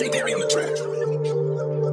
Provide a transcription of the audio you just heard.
Stay Berry on the track.